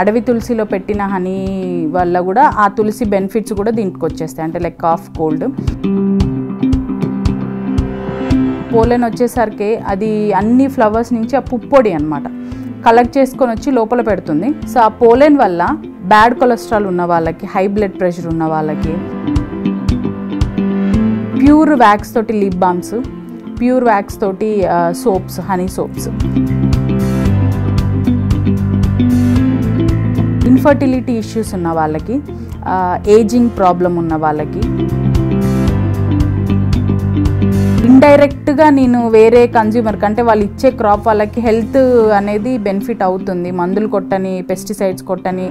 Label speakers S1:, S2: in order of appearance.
S1: అడవి తులసిలో పెట్టిన హనీ వల్ల కూడా ఆ తులసి బెనిఫిట్స్ కూడా దీనికి వచ్చేస్తాయి. అంటే లైక్ కాఫ్ కోల్డ్ పోలెన్ వచ్చేసరికి అది అన్ని ఫ్లవర్స్ నుంచి ఆ పుప్పొడి అనమాట కలెక్ట్ చేసుకొని వచ్చి లోపల పెడుతుంది. సో ఆ పోలెన్ వల్ల బ్యాడ్ కొలెస్ట్రాల్ ఉన్న వాళ్ళకి హై బ్లడ్ ప్రెషర్ ఉన్న వాళ్ళకి ప్యూర్ వ్యాక్స్ తోటి లిప్ బామ్స్ ప్యూర్ వ్యాక్స్ తోటి soaps honey soaps. Infertility issues ఉన్న వాళ్ళకి ఏజింగ్ ప్రాబ్లం ఉన్న వాళ్ళకి ఇండైరెక్ట్గా నేను వేరే కన్జ్యూమర్ అంటే వాళ్ళు ఇచ్చే క్రాప్ వాళ్ళకి హెల్త్ అనేది బెనిఫిట్ అవుతుంది. మందులు కొట్టని పెస్టిసైడ్స్ కొట్టని.